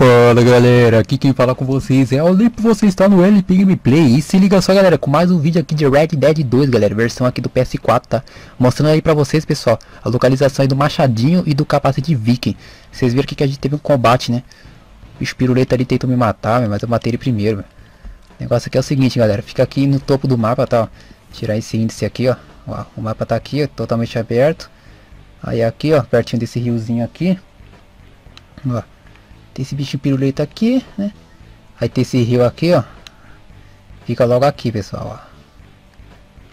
Fala galera, aqui quem fala com vocês é o Lipo, você está no LP Gameplay. E se liga só galera, com mais um vídeo aqui de Red Dead 2 galera, versão aqui do PS4 tá? Mostrando aí pra vocês pessoal, a localização aí do machadinho e do capacete viking. Vocês viram aqui que a gente teve um combate né? O bicho piruleta ali tentou me matar, mas eu matei ele primeiro O negócio aqui é o seguinte galera, fica aqui no topo do mapa tá. Tirar esse índice aqui ó, O mapa tá aqui totalmente aberto. Aí aqui ó, pertinho desse riozinho aqui tem esse bichinho piruleta aqui, né? Aí tem esse rio aqui, ó. Fica logo aqui, pessoal,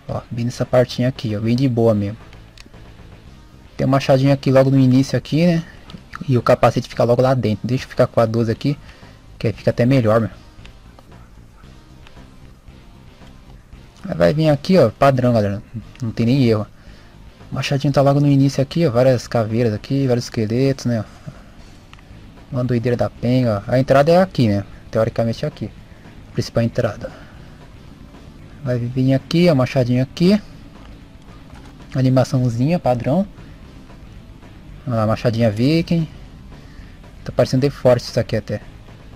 ó. Ó, bem nessa partinha aqui, ó. Bem de boa mesmo. Tem uma machadinha aqui logo no início aqui, né? E o capacete fica logo lá dentro. Deixa eu ficar com a 12 aqui. Que aí fica até melhor, meu. Vai vir aqui, ó. Padrão, galera. Não tem nem erro. Machadinho tá logo no início aqui, ó. Várias caveiras aqui, vários esqueletos, né? Uma doideira da penha, A entrada é aqui, né? Teoricamente é aqui. Principal entrada. Vai vir aqui, a machadinha aqui. Animaçãozinha, padrão. Lá, machadinha viking. Tá parecendo de forte isso aqui até.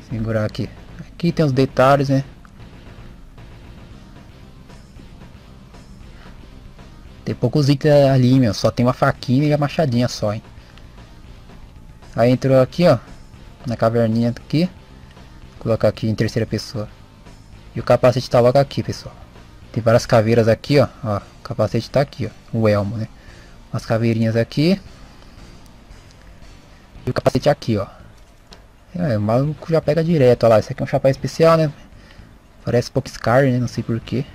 Segurar aqui. Aqui tem os detalhes, né? Tem poucos itens ali, meu. Só tem uma faquinha e a machadinha só, hein. Aí entrou aqui, ó na caverninha aqui. Colocar aqui em terceira pessoa. E o capacete tá logo aqui, pessoal. Tem várias caveiras aqui, ó. ó o capacete tá aqui, ó. O elmo, né? Umas caveirinhas aqui. E o capacete aqui, ó. É, o maluco já pega direto, ó lá. Esse aqui é um chapéu especial, né? Parece Popscar, né? Não sei porquê.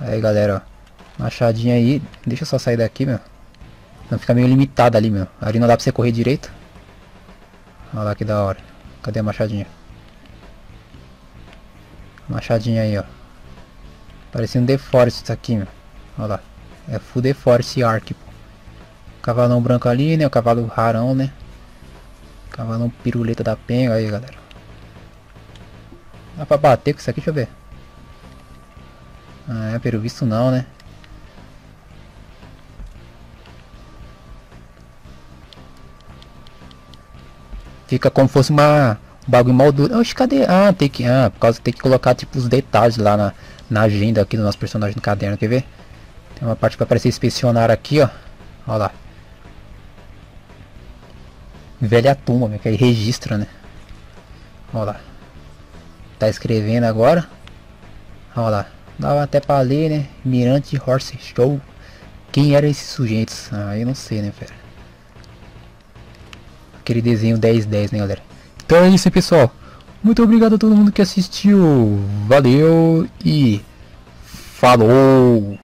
Aí, galera, ó. Machadinha aí. Deixa eu só sair daqui, meu. Não fica meio limitado ali, meu. Ali não dá pra você correr direito. Olha lá que da hora. Cadê a machadinha? Machadinha aí, ó. Parecendo The Forest isso aqui, meu. Olha lá. É Full The Forest Arc, pô. Cavalão branco ali, né? O cavalo rarão, né? Cavalão piruleta da penha aí, galera. Dá pra bater com isso aqui? Deixa eu ver. Ah, é, pelo visto não, né? Fica como fosse uma um bagulho moldura. Oxe, cadê? Ah, tem que. Ah, por causa que tem que colocar tipo os detalhes lá na, na agenda aqui do nosso personagem no caderno, quer ver? Tem uma parte vai aparecer inspecionar aqui, ó. Olha lá. Velha tumba, que aí registra, né? Olha lá. Tá escrevendo agora. Olha lá. Dava até pra ler, né? Mirante Horse Show. Quem eram esses sujeitos? Ah, eu não sei, né, fera? Aquele desenho 10-10, né, galera? Então é isso aí, pessoal. Muito obrigado a todo mundo que assistiu. Valeu e falou!